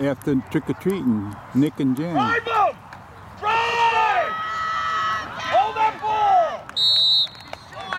after trick or treating, Nick and Jan.